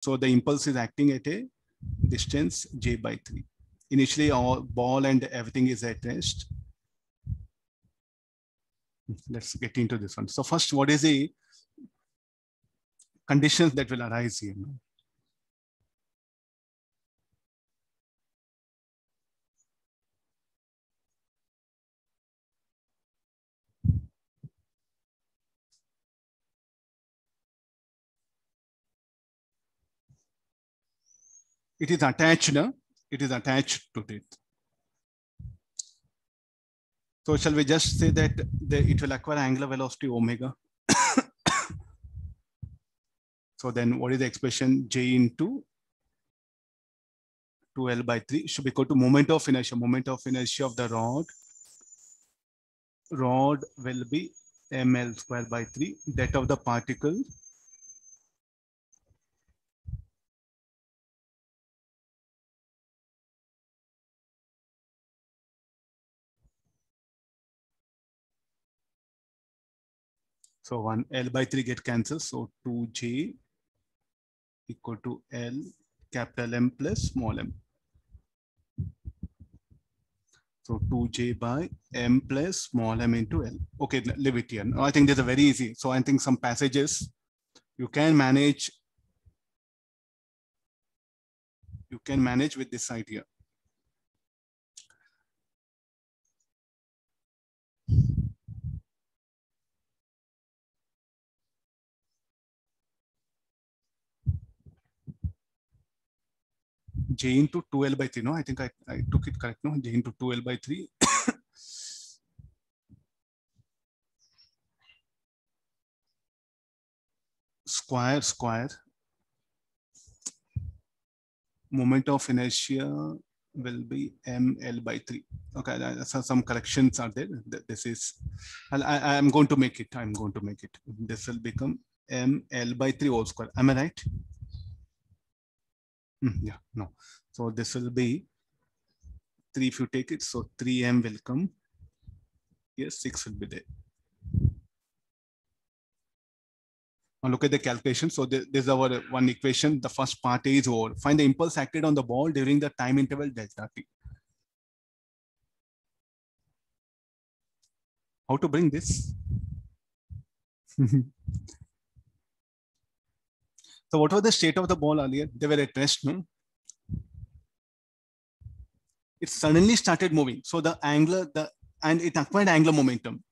So the impulse is acting at a distance j by 3. Initially, our ball and everything is at rest. Let's get into this one. So first, what is the conditions that will arise here? It is attached, it is attached to it. So shall we just say that the, it will acquire angular velocity omega? so then what is the expression J into 2L by 3 should be equal to moment of inertia. Moment of inertia of the rod. Rod will be ml square by 3. That of the particle So 1 L by 3 get cancelled. So 2J equal to L capital M plus small m. So 2J by M plus small m into L. Okay, leave it here. I think these are very easy. So I think some passages you can manage. You can manage with this idea. J into 2l by 3. No, I think I, I took it correct. No, j into 2l by 3. square, square. Moment of inertia will be ml by 3. Okay, so some corrections are there. This is, I, I'm going to make it. I'm going to make it. This will become ml by 3 whole square. Am I right? Mm, yeah, no. So this will be 3 if you take it. So 3m will come. Yes, 6 will be there. Now look at the calculation. So this is our one equation. The first part is over. Find the impulse acted on the ball during the time interval delta t. How to bring this? So what was the state of the ball earlier? They were at rest, no? It suddenly started moving. So the angular, the and it acquired angular momentum.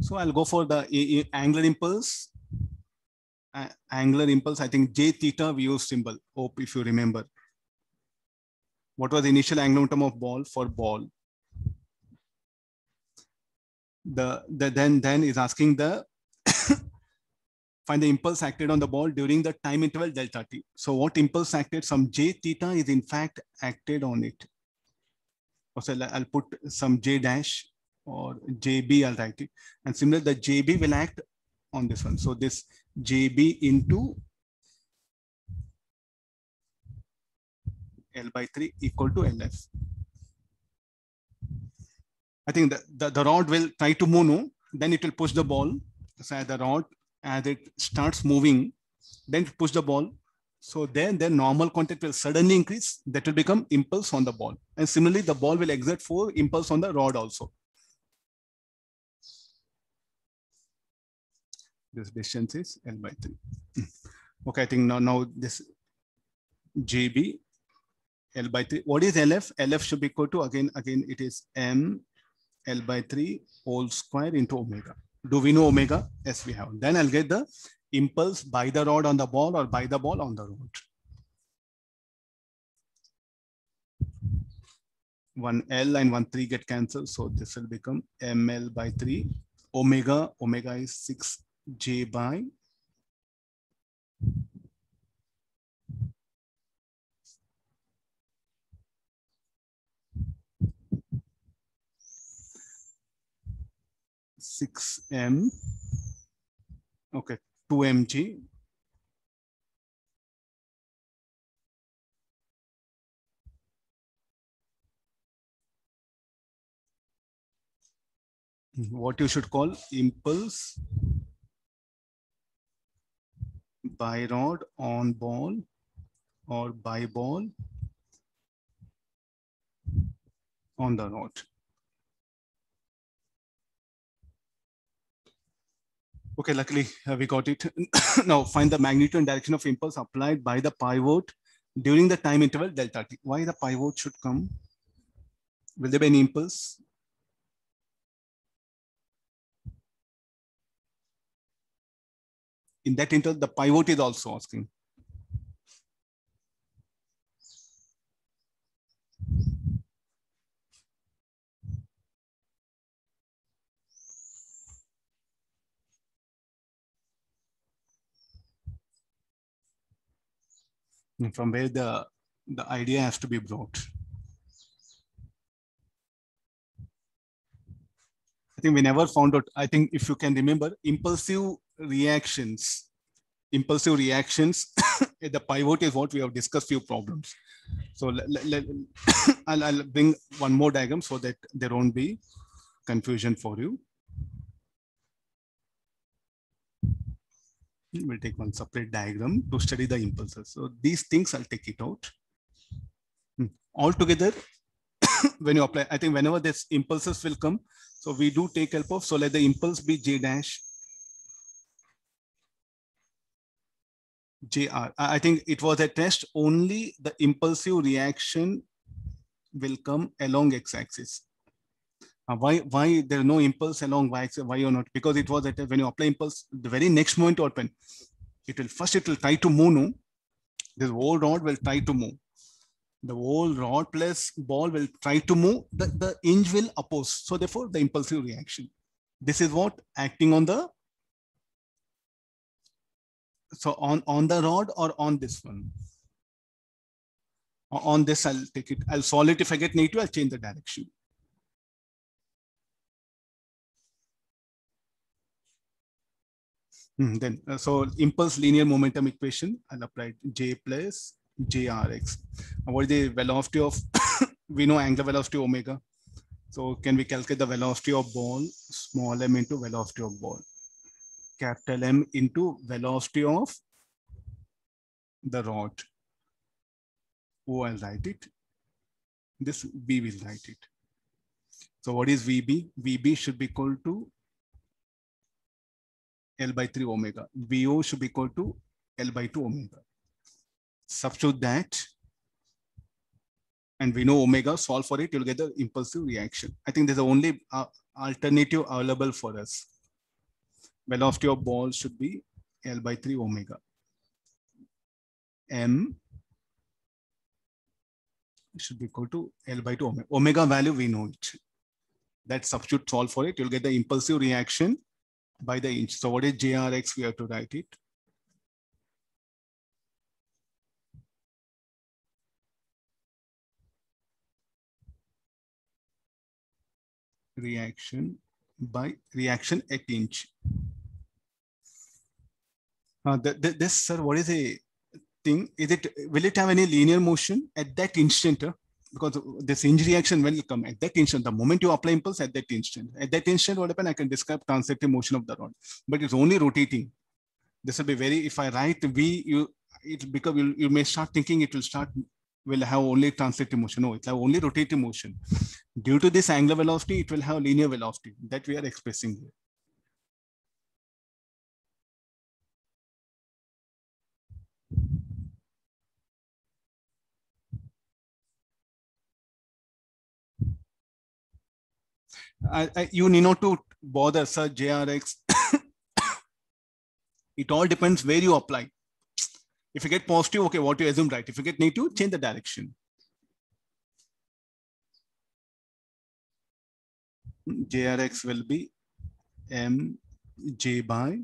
So I'll go for the a, a angular impulse. Uh, angular impulse, I think J theta we use symbol. Hope if you remember. What was the initial angular momentum of ball for ball? The, the then then is asking the find the impulse acted on the ball during the time interval delta t. So what impulse acted? Some j theta is in fact acted on it. So I'll put some j dash or jb, I'll write it. And similarly, the jb will act on this one. So this jb into L by 3 equal to LF. I think the, the, the rod will try to move, no? then it will push the ball. So the rod as it starts moving, then push the ball. So then the normal contact will suddenly increase. That will become impulse on the ball. And similarly, the ball will exert for impulse on the rod also. This distance is L by 3. Hmm. Okay, I think now, now this JB L by 3. What is LF? LF should be equal to, again, again, it is M L by 3 whole square into omega. Do we know omega? Yes, we have. Then I'll get the impulse by the rod on the ball or by the ball on the rod. One L and one 3 get cancelled. So this will become ML by 3. Omega, omega is 6J by six M. Okay, two mg. What you should call impulse by rod on ball or by ball on the rod. Okay, luckily uh, we got it. now find the magnitude and direction of impulse applied by the pivot during the time interval delta t. Why the pivot should come? Will there be any impulse? In that interval, the pivot is also asking. From where the, the idea has to be brought. I think we never found out, I think if you can remember, impulsive reactions, impulsive reactions, the pivot is what we have discussed few problems. So let, let, I'll, I'll bring one more diagram so that there won't be confusion for you. We'll take one separate diagram to study the impulses. So these things, I'll take it out. Hmm. Altogether, when you apply, I think whenever this impulses will come, so we do take help of, so let the impulse be J dash JR. I think it was a test, only the impulsive reaction will come along x-axis. Uh, why why there no impulse along why? Why or not? Because it was that when you apply impulse, the very next moment open, it will first it will try to move. This whole rod will try to move. The whole rod plus ball will try to move. The, the hinge will oppose. So therefore, the impulsive reaction. This is what acting on the so on on the rod or on this one on this i'll take it i'll solve it if i get negative i'll change the direction then, uh, so impulse linear momentum equation, I'll apply J plus JRX. what is the velocity of, we know angular velocity omega. So can we calculate the velocity of ball, small m into velocity of ball, capital M into velocity of the rod. Oh, I'll write it. This V will write it. So what is VB? VB should be equal to L by 3 omega. VO should be equal to L by 2 omega. Substitute that. And we know omega, solve for it, you'll get the impulsive reaction. I think there's the only uh, alternative available for us. Velocity of ball should be L by 3 omega. M should be equal to L by 2 omega. Omega value, we know it. That substitute solve for it, you'll get the impulsive reaction by the hinge. So what is JRX? We have to write it. Reaction by reaction at hinge. Uh, the, the, this, sir, what is a thing? Is it, will it have any linear motion at that instant? Uh, because this hinge reaction will come at that instant. The moment you apply impulse at that instant, at that instant, what happen? I can describe translative motion of the rod, but it's only rotating. This will be very. If I write V, you it because you, you may start thinking it will start will have only translative motion. No, it will have only rotating motion. Due to this angular velocity, it will have linear velocity that we are expressing here. I, I, you need not to bother sir JRX. it all depends where you apply. If you get positive, okay, what you assume right. If you get negative, change the direction. JRX will be MJ by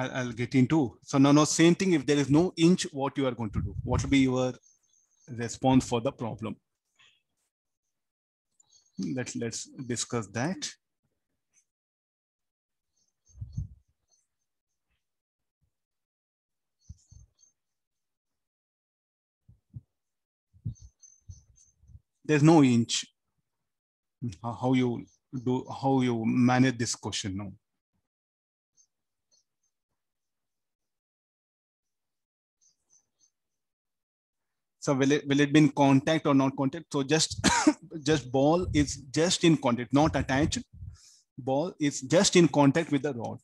I'll, I'll get into. So now, now same thing, if there is no hinge, what you are going to do? What will be your response for the problem? Let's, let's discuss that. there's no hinge. How you do, how you manage this question now? So will it will it be in contact or not contact? So just just ball is just in contact, not attached. Ball is just in contact with the rod.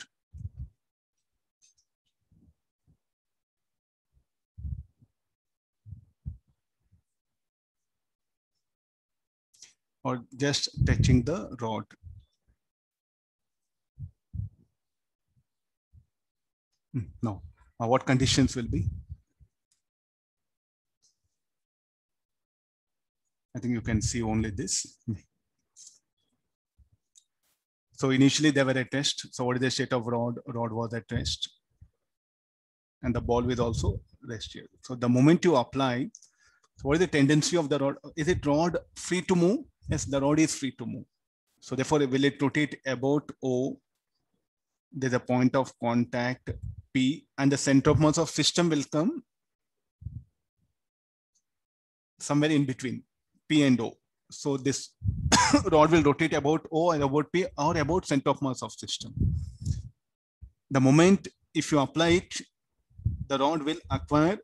Or just touching the rod. Hmm, no. Uh, what conditions will be? I think you can see only this. So initially they were at rest. So what is the state of rod? Rod was at rest. And the ball will also rest here. So the moment you apply, so what is the tendency of the rod? Is it rod free to move? Yes, the rod is free to move. So therefore, will it rotate about O? There's a point of contact P and the center of mass of system will come somewhere in between. P and O. So this rod will rotate about O and about P or about center of mass of system. The moment if you apply it, the rod will acquire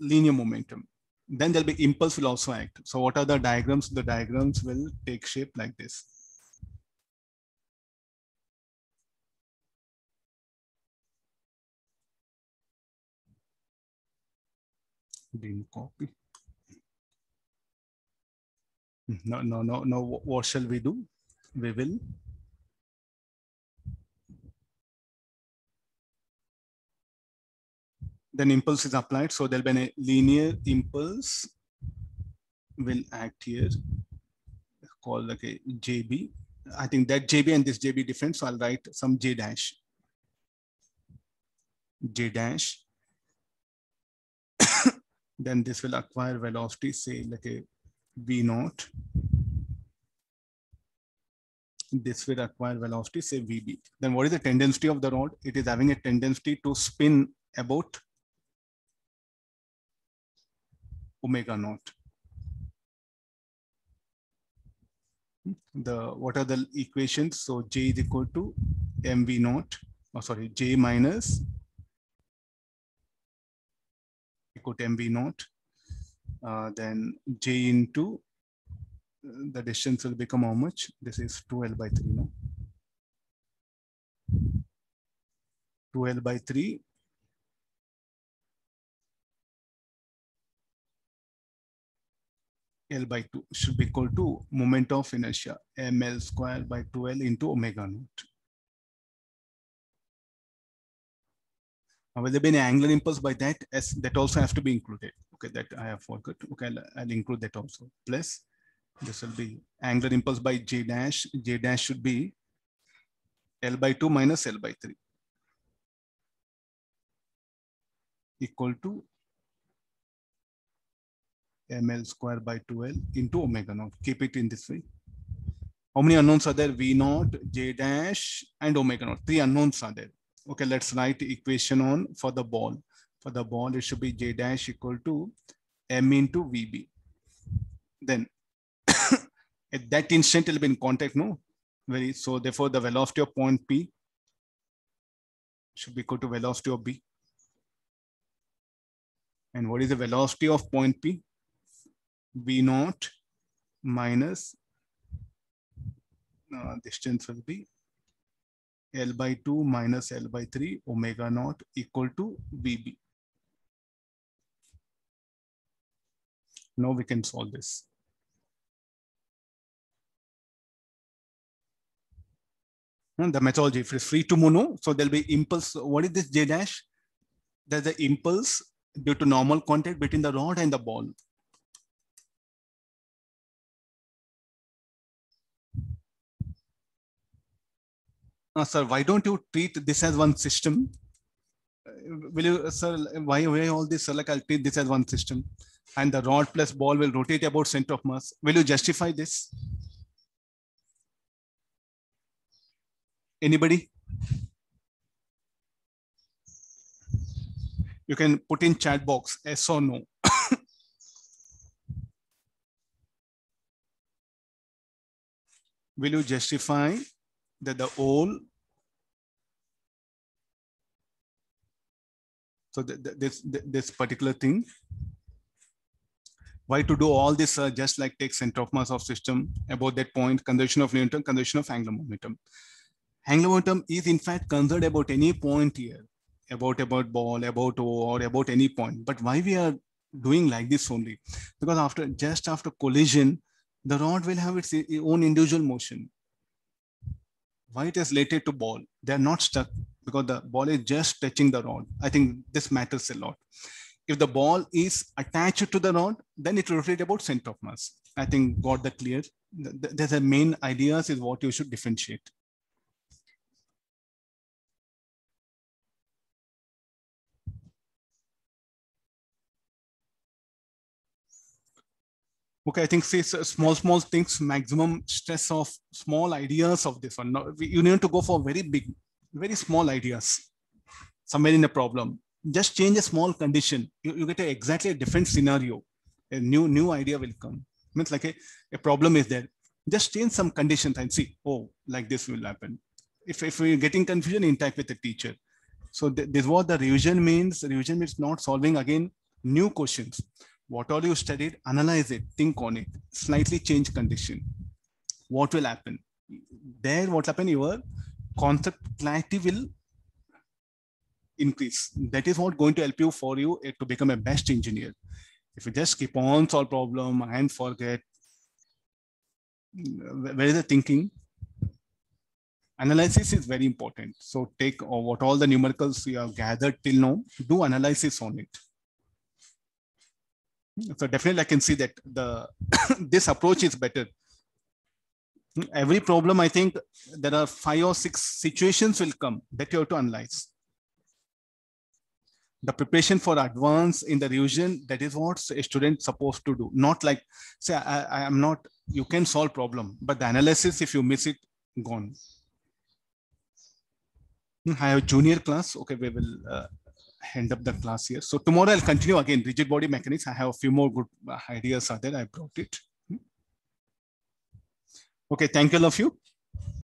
linear momentum. Then there'll be impulse will also act. So what are the diagrams? The diagrams will take shape like this. Didn't copy. No, no, no, no. What shall we do? We will. Then impulse is applied. So there'll be a linear impulse will act here. Called like a JB. I think that JB and this JB different. So I'll write some J dash. J dash. then this will acquire velocity, say like a v naught. This will acquire velocity, say vb. Then what is the tendency of the rod? It is having a tendency to spin about omega naught. The what are the equations? So j is equal to mv naught. Oh, sorry, j minus equal to mv naught uh, then j into the distance will become how much? This is 2L by 3, no? 2L by 3. L by 2 should be equal to moment of inertia, ml square by 2L into omega naught. will there be an angular impulse by that? As that also has to be included. Okay, that I have forgot. Okay, I'll, I'll include that also. Plus, this will be angular impulse by J dash. J dash should be L by 2 minus L by 3 equal to ml square by 2l into omega naught. Keep it in this way. How many unknowns are there? V naught, J dash, and omega naught. Three unknowns are there. Okay, let's write equation on for the ball. For the bond, it should be J dash equal to M into VB. Then at that instant, it'll be in contact, no? Very so therefore the velocity of point P should be equal to velocity of B. And what is the velocity of point P? V naught minus uh, distance will be L by 2 minus L by 3 omega naught equal to VB. Now we can solve this. And the methodology, it's free to mono, so there'll be impulse. What is this J dash? There's the impulse due to normal contact between the rod and the ball. Uh, sir, why don't you treat this as one system? Uh, will you, sir, why, why all this, sir, like I'll treat this as one system and the rod plus ball will rotate about center of mass. Will you justify this? Anybody? You can put in chat box, yes or no. will you justify that the whole so th th this th this particular thing why to do all this uh, just like take center of mass of system about that point conservation of momentum conservation of angular momentum angular momentum is in fact conserved about any point here about about ball about o or about any point but why we are doing like this only because after just after collision the rod will have its own individual motion. Why it is related to ball? They're not stuck because the ball is just touching the rod. I think this matters a lot. If the ball is attached to the rod, then it will reflect about center of mass. I think got that clear. There's a main ideas is what you should differentiate. Okay, I think see small, small things, maximum stress of small ideas of this one. You need to go for very big, very small ideas somewhere in a problem. Just change a small condition. You, you get a, exactly a different scenario. A new, new idea will come. Means like a, a problem is there. Just change some conditions and see, oh, like this will happen. If, if we're getting confusion, interact with the teacher. So th this is what the revision means. Revision means not solving again new questions what all you studied, analyze it, think on it, slightly change condition. What will happen? There, what happen? Your concept clarity will increase. That is what going to help you for you eh, to become a best engineer. If you just keep on solve problem and forget, where is the thinking? Analysis is very important. So take uh, what all the numericals you have gathered till now, do analysis on it so definitely I can see that the this approach is better. Every problem, I think there are five or six situations will come that you have to analyze. The preparation for advance in the revision, that is what a student supposed to do. Not like, say, I, I am not, you can solve problem, but the analysis, if you miss it, gone. I have junior class. Okay, we will uh, end up the class here. So tomorrow I'll continue again, rigid body mechanics. I have a few more good uh, ideas are there. I brought it. Hmm. Okay, thank you all of you.